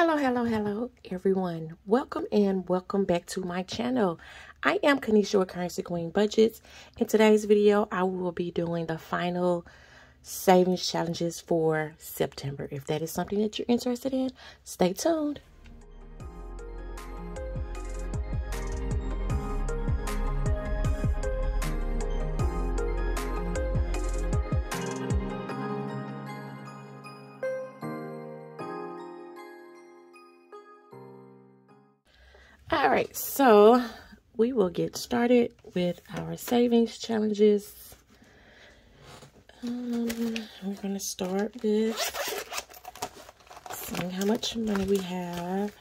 Hello, hello, hello, everyone. Welcome and welcome back to my channel. I am Kanisha with Kurrency Kween Budgets. In today's video, I will be doing the final savings challenges for September. If that is something that you're interested in, stay tuned. All right, so we will get started with our savings challenges. Um, we're going to start with seeing how much money we have.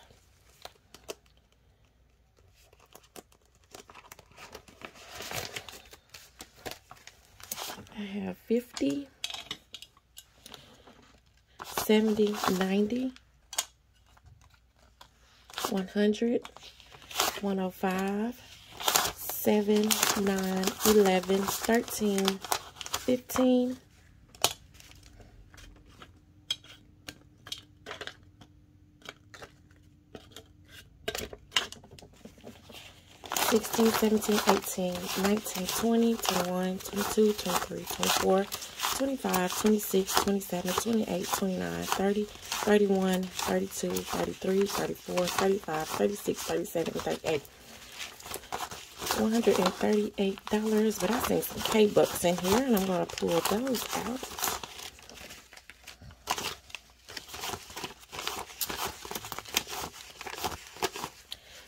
I have 50, 70, 90, 100, 105, 7, 9, 11, 13, 15, 16, 17, 18, 19, 20, 21, 22, 23, 24, 25, 26, 27, 28, 29, 30, 31, 32, 33, 34, 35, 36, 37, 38. $138, but I think some K-Bucks in here, and I'm going to pull those out.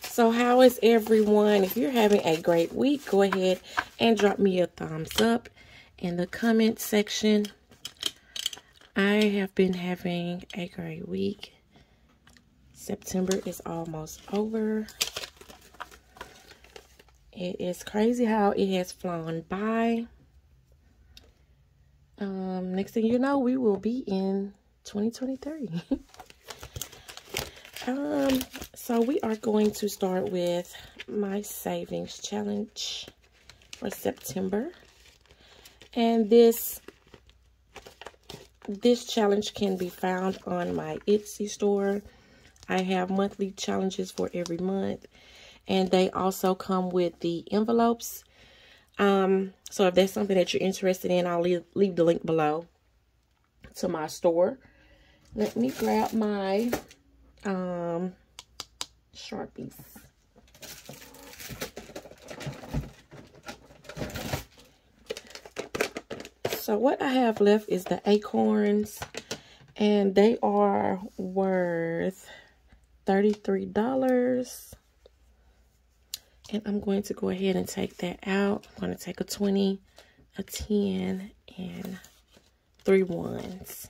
So how is everyone? If you're having a great week, go ahead and drop me a thumbs up in the comment section. I have been having a great week. September is almost over. It is crazy how it has flown by. Um, next thing you know, we will be in 2023. um, so we are going to start with my savings challenge for September. And this this challenge can be found on my Etsy store. I have monthly challenges for every month. And they also come with the envelopes. Um, so if that's something that you're interested in, I'll leave, leave the link below to my store. Let me grab my um, Sharpies. So what I have left is the acorns. And they are worth $33. And I'm going to go ahead and take that out. I'm going to take a 20, a 10, and three ones.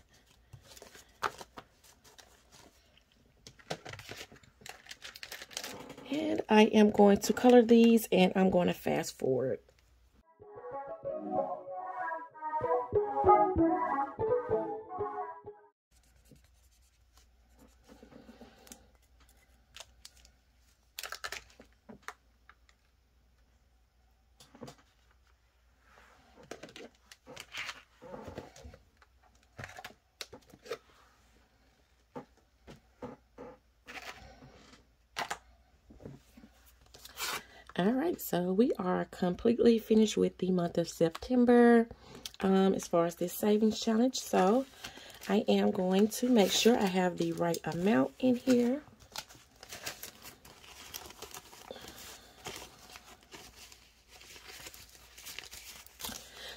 And I am going to color these and I'm going to fast forward. So we are completely finished with the month of september um, as far as this savings challenge. So i am going to make sure i have the right amount in here.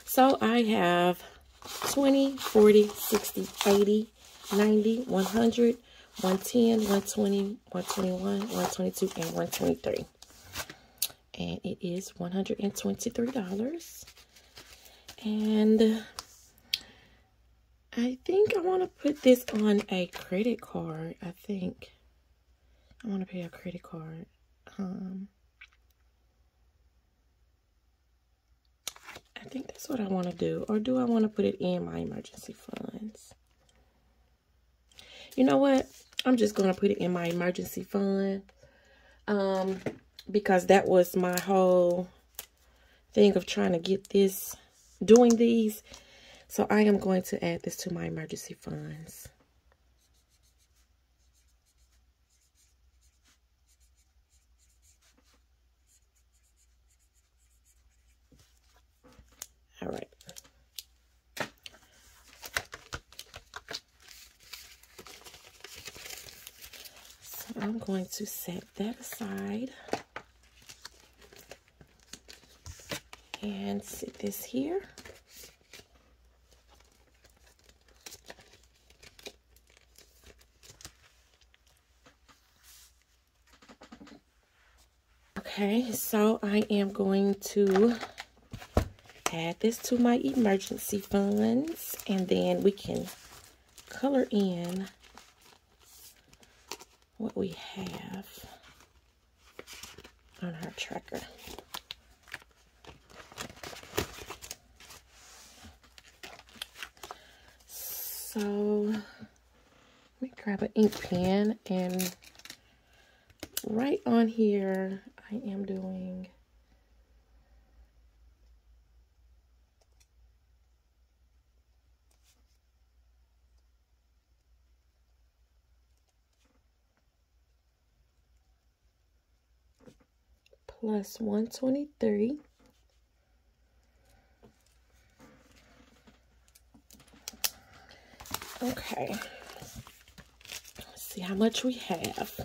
So i have 20 40 60 80 90 100 110 120 121 122 and 123 and it is $123 and I think I want to put this on a credit card. I think I want to pay a credit card. Um I think that's what I want to do. Or do I want to put it in my emergency funds? You know what? I'm just going to put it in my emergency fund. Um because that was my whole thing of trying to get this, doing these. So I am going to add this to my emergency funds. All right. So I'm going to set that aside. And sit this here. Okay, so I am going to add this to my emergency funds and then we can color in what we have on our tracker. So let me grab an ink pen and right on here I am doing plus 123 okay. Let's see how much we have.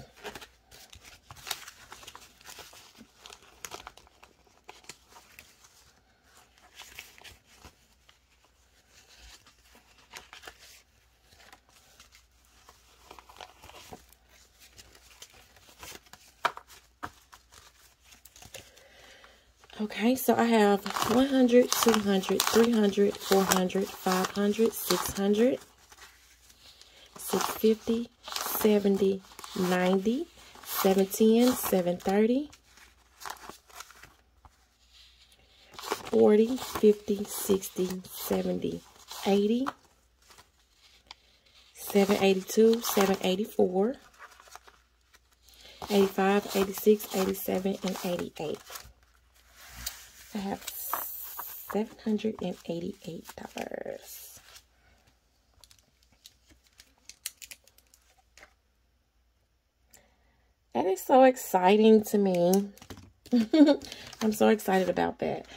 Okay, so I have 100, 200, 300, 400, 500, 600, 650, 70, 90, 710, 730, 40, 50, 60, 70, 80, 782, 784, 85, 86, 87, and 88. I have $788. That is so exciting to me. I'm so excited about that.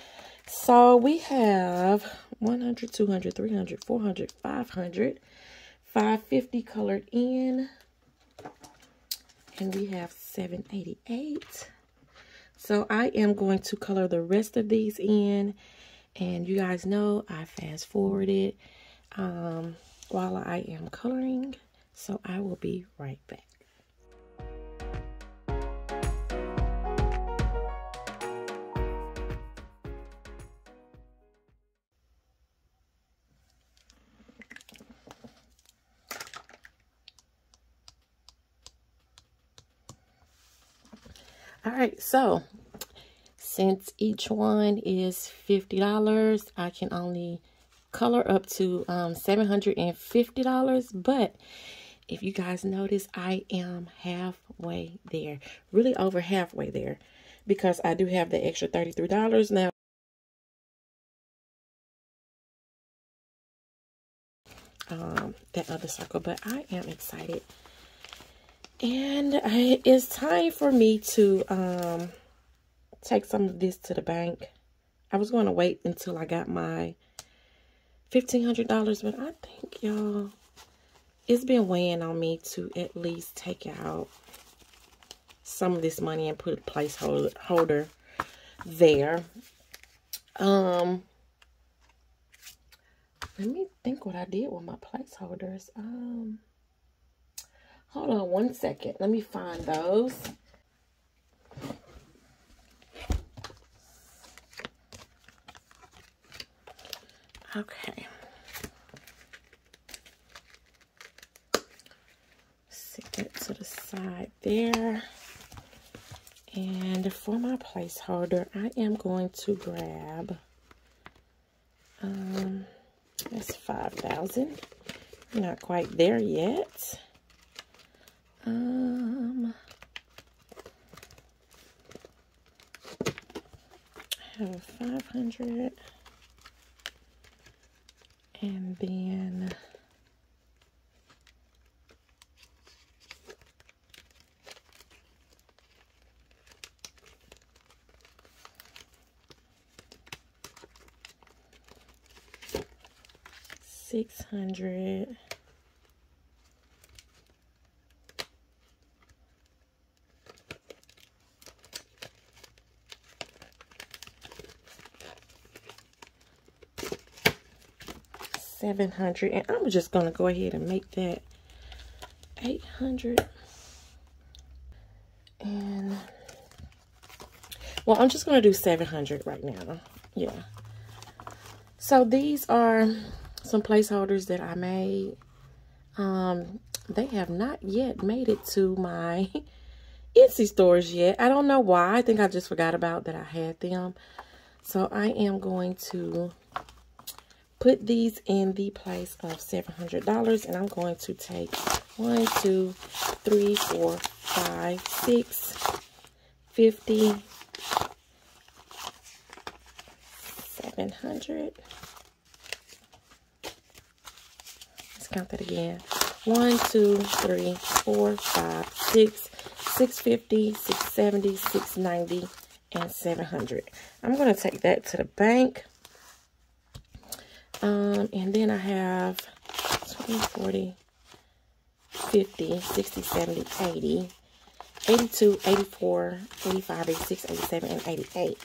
So we have 100, 200, 300, 400, 500, 550 colored in. And we have 788. So I am going to color the rest of these in. And you guys know I fast forwarded um, while I am coloring. So I will be right back. Right, so since each one is $50, I can only color up to um, $750. But if you guys notice, I am halfway there. Really over halfway there. Because I do have the extra $33 now. Um, that other circle. But I am excited and it's time for me to um, take some of this to the bank. I was going to wait until I got my $1,500, but I think, y'all, it's been weighing on me to at least take out some of this money and put a placeholder there. Um, let me think what I did with my placeholders. Um, Hold on one second. Let me find those. Okay. Set that to the side there. And for my placeholder, I am going to grab, um, that's 5,000. Not quite there yet. Um, I have 500 and then six hundred 700 and I'm just going to go ahead and make that 800 and well I'm just going to do 700 right now yeah. So these are some placeholders that I made. Um they have not yet made it to my Etsy stores yet. I don't know why. I think I just forgot about that I had them. So I am going to put these in the place of $700 and I'm going to take one, two, three, four, five, six, fifty, seven hundred. Let's count that again. One, two, three, four, five, six, six fifty, six seventy, six ninety, and seven hundred. I'm gonna take that to the bank. Um, and then I have 20, 40, 50, 60, 70, 80, 82, 84, 85, 86, 87, and 88.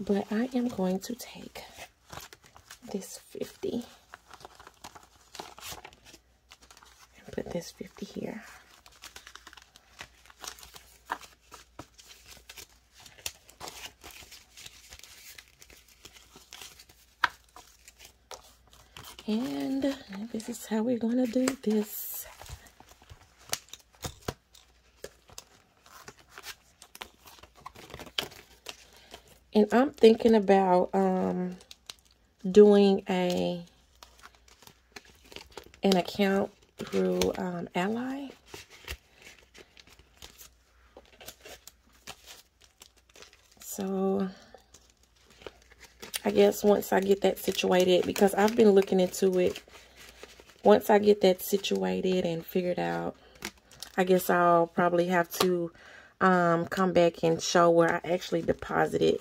But I am going to take this 50 and put this 50 here. And this is how we're going to do this. And I'm thinking about um, doing a an account through um, Ally. So I guess once I get that situated, because I've been looking into it, once I get that situated and figured out, I guess I'll probably have to um, come back and show where I actually deposited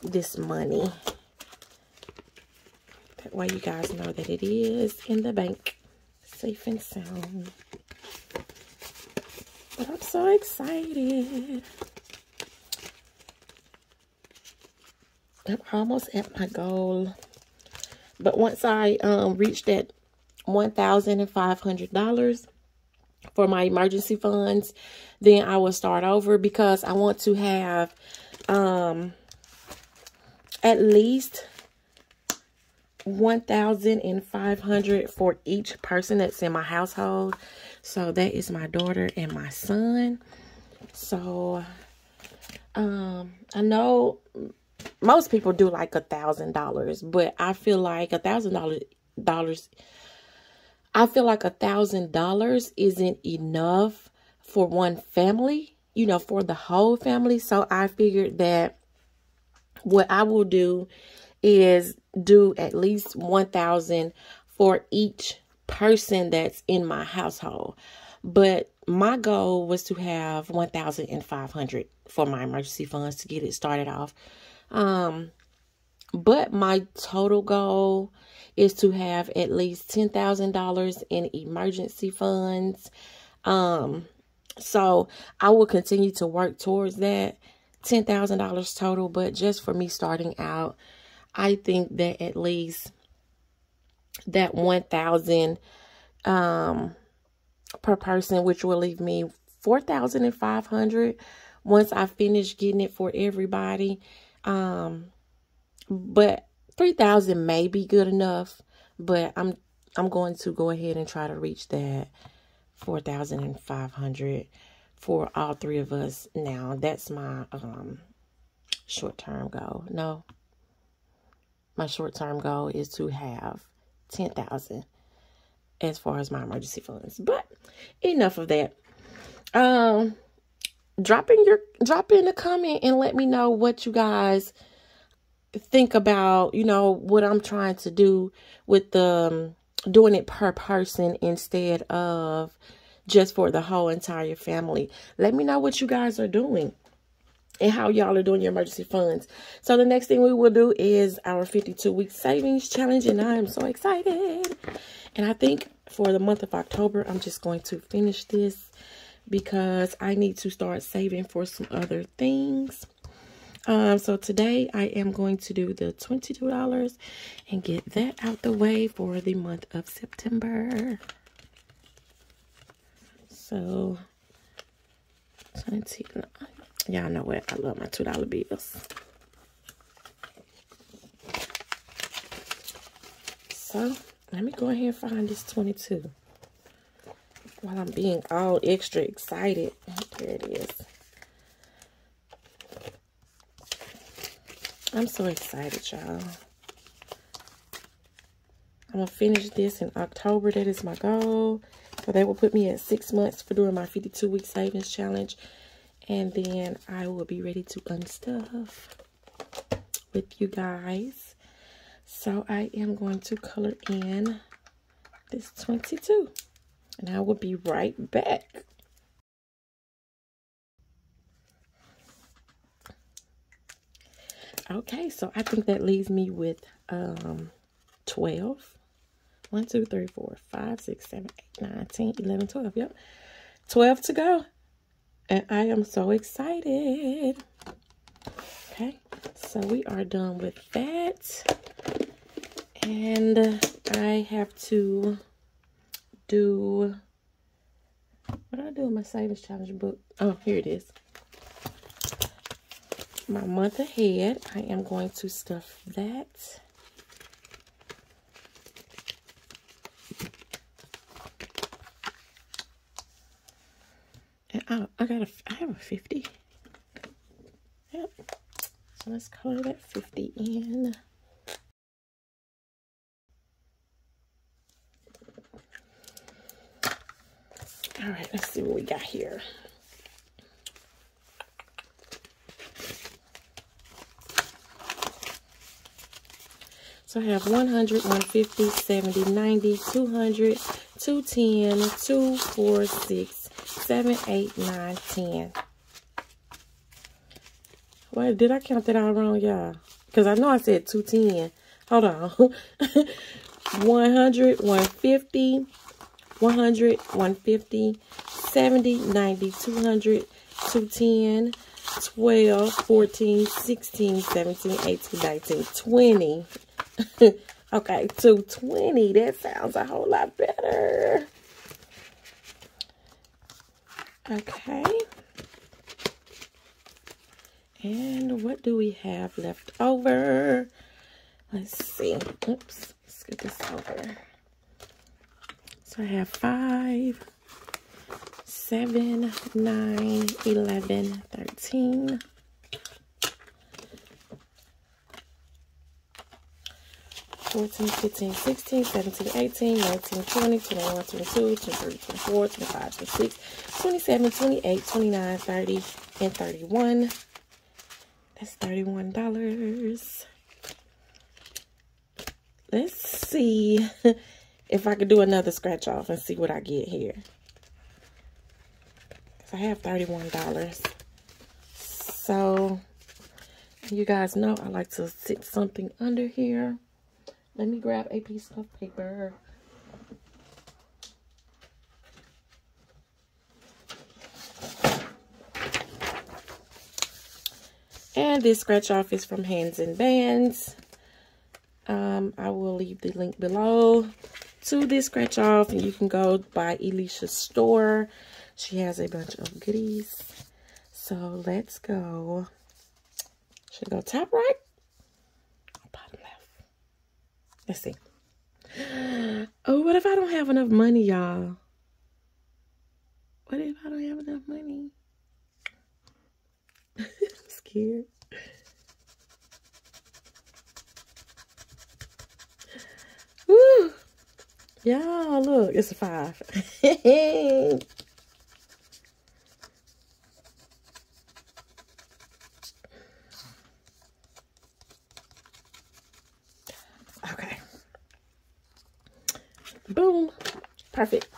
this money. That way you guys know that it is in the bank, safe and sound. But I'm so excited. I'm almost at my goal. But once I um, reach that $1,500 for my emergency funds, then I will start over because I want to have um, at least 1500 for each person that's in my household. So that is my daughter and my son. So um, I know most people do like a thousand dollars, but I feel like a thousand dollars I feel like a thousand dollars isn't enough for one family, you know, for the whole family. So I figured that what I will do is do at least 1000 for each person that's in my household. But my goal was to have 1500 for my emergency funds to get it started off. Um, but my total goal is to have at least $10,000 in emergency funds. Um, so I will continue to work towards that $10,000 total. But just for me starting out, I think that at least that 1000 um per person which will leave me 4500 once I finish getting it for everybody um, but 3000 may be good enough, but I'm I'm going to go ahead and try to reach that 4500 for all three of us now. That's my um short-term goal. No. My short-term goal is to have 10,000 as far as my emergency funds. But enough of that. Um drop in your drop in a comment and let me know what you guys think about you know what i'm trying to do with the um, doing it per person instead of just for the whole entire family. Let me know what you guys are doing and how y'all are doing your emergency funds. So the next thing we will do is our 52 week savings challenge and i am so excited. And i think for the month of october i'm just going to finish this because I need to start saving for some other things. Um, so today I am going to do the $22 and get that out the way for the month of September. So, 20, y'all know what? I love my $2 bills. So, let me go ahead and find this 22 while I'm being all extra excited. There it is. I'm so excited, y'all. I'm going to finish this in October. That is my goal. So that will put me at six months for doing my 52-week savings challenge. And then I will be ready to unstuff with you guys. So I am going to color in this 22. And I will be right back. Okay, so I think that leaves me with um 12. 1, 2, 3, 4, 5, 6, 7, 8, 9, 10, 11, 12. Yep. 12 to go. And I am so excited. Okay, so we are done with that. And I have to do, what I do in my savings challenge book? Oh, here it is my month ahead. I am going to stuff that. And I, I got a, I have a 50. Yep. So let's color that 50 in. All right, let's see what we got here. So I have 100, 150, 70, 90, 200, 210, 2, 4, 6, 7, 8, 9, 10. Wait, did I count that all wrong, y'all? Because I know I said 210. Hold on. 100, 150, 100, 150, 70, 90, 200, 210, 12, 14, 16, 17, 18, 19, 20. okay, 220. That sounds a whole lot better. Okay. And what do we have left over? Let's see. Oops. Let's get this over. I have five, seven, nine, eleven, thirteen. 14, 15, 16, 17, 18, 19, 20, 21, 22, 24, 25, 26, 27, 28, 29, 30, and 31. That's $31. Let's see if I could do another scratch off and see what I get here. I have $31. So, you guys know I like to sit something under here. Let me grab a piece of paper. And this scratch off is from Hands and Bands. Um, I will leave the link below to this scratch off. And you can go by Alicia's store. She has a bunch of goodies. So let's go. Should go top right? Left. Let's see. Oh, what if I don't have enough money, y'all? What if I don't have enough money? I'm scared. Y'all, look, it's a five. okay. Boom. Perfect.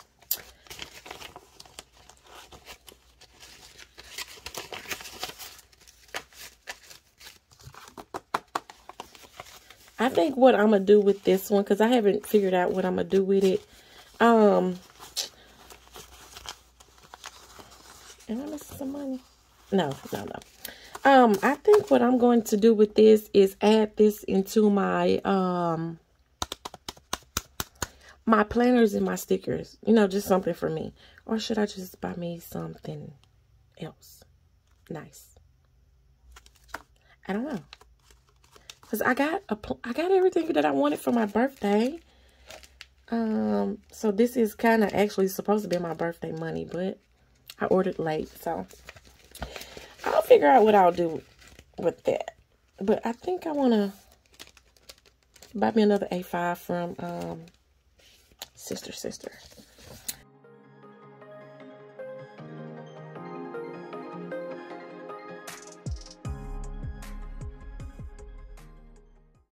Think what I'm going to do with this one, because I haven't figured out what I'm going to do with it. Um, am I missing some money? No, no, no. Um, I think what I'm going to do with this is add this into my, um, my planners and my stickers. You know, just something for me. Or should I just buy me something else? Nice. I don't know. Because I got a, I got everything that I wanted for my birthday. Um, so this is kind of actually supposed to be my birthday money, but I ordered late, so I'll figure out what I'll do with that. But I think I want to buy me another A5 from um, Sister Sister.